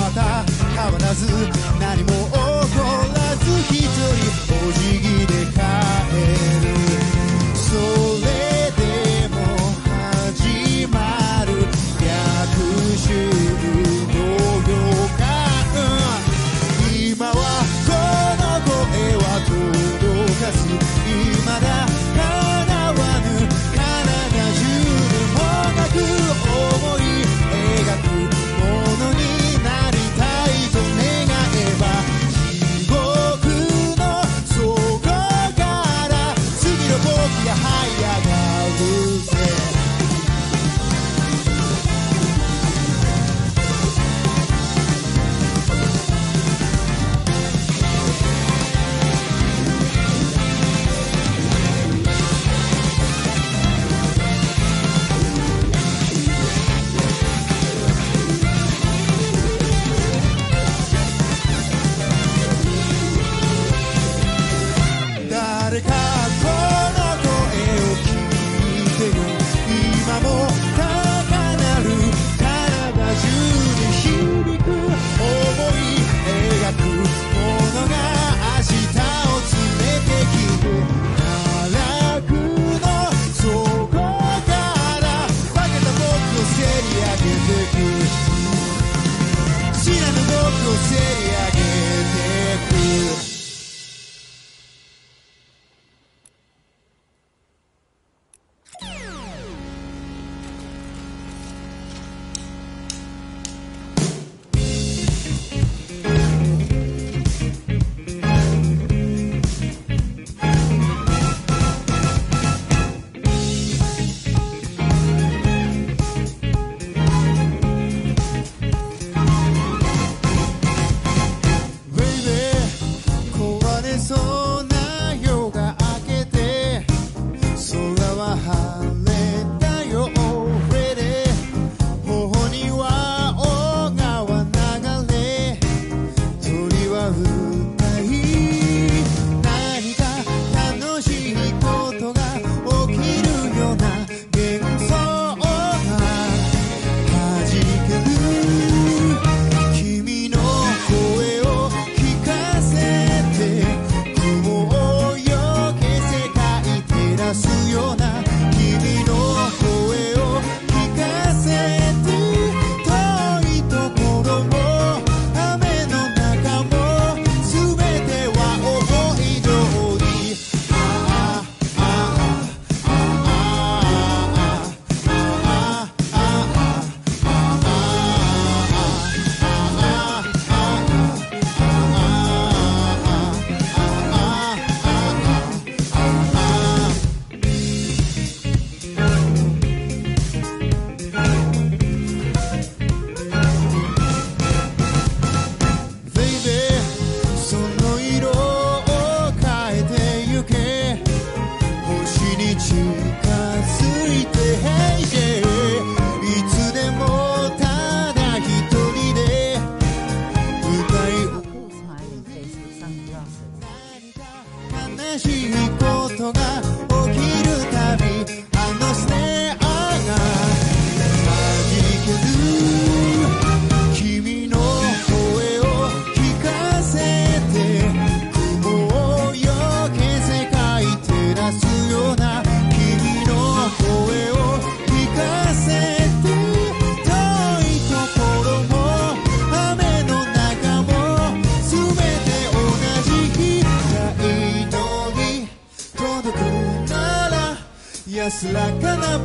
また変わらず何も la cana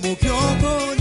como Kyoto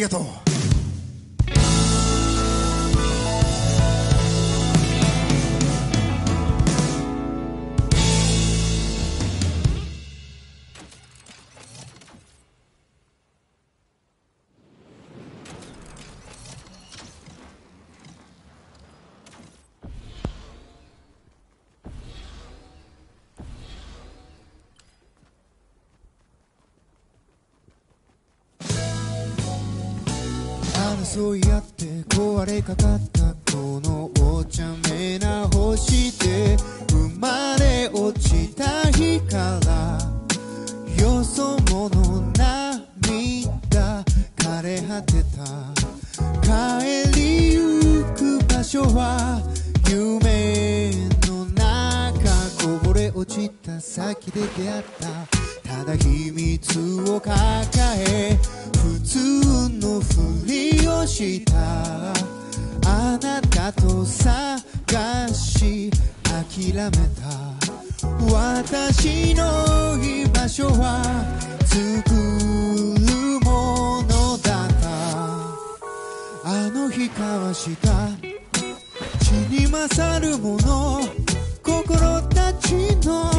ありがとう。って壊れかかったこのお茶目な星で生まれ落ちた日からよそ者涙枯れ果てた帰りゆく場所は夢の中こぼれ落ちた先で出会った。ただ秘密を抱えしたあなたと探し諦めた。私の居場所は作るものだった。あの日交わした。血に勝るもの心たちの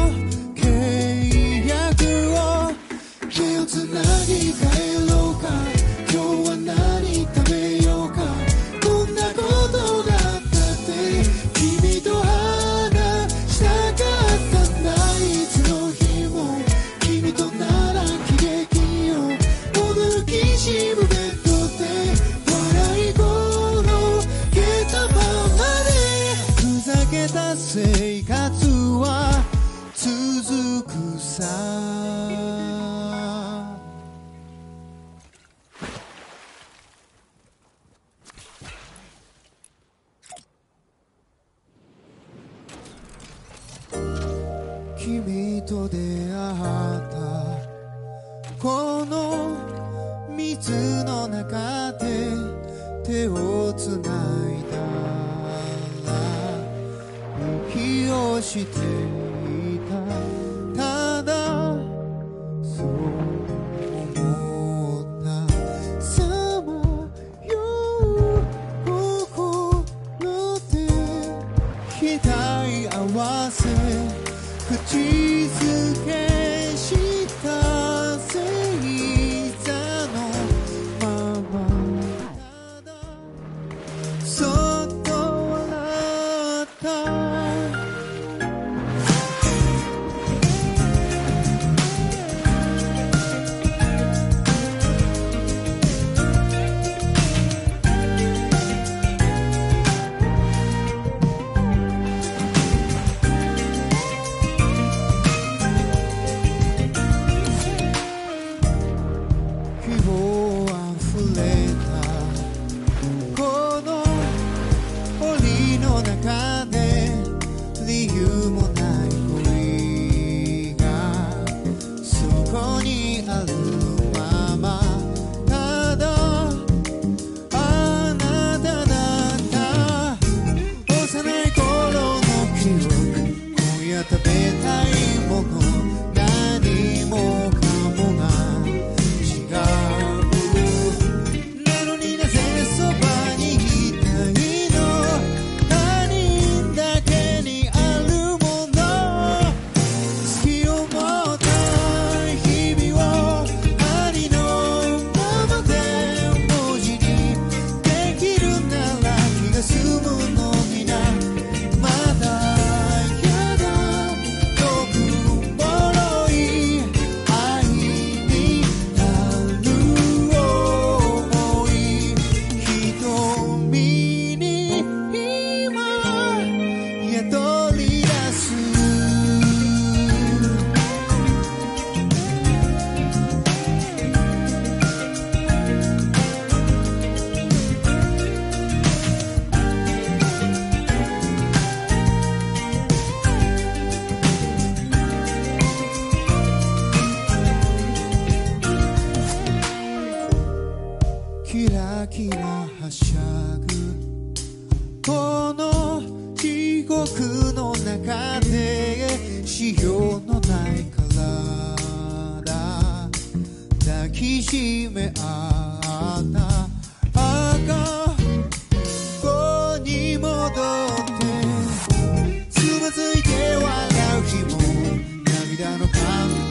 契約を。手をつなぎ帰ろ。うと出会った。この水の中で手をつないだ。ら浮きをしてキラキラはしゃぐ。この地獄の中で修行のない体。抱きしめあった。赤子に戻ってつまずいて笑う日も涙の感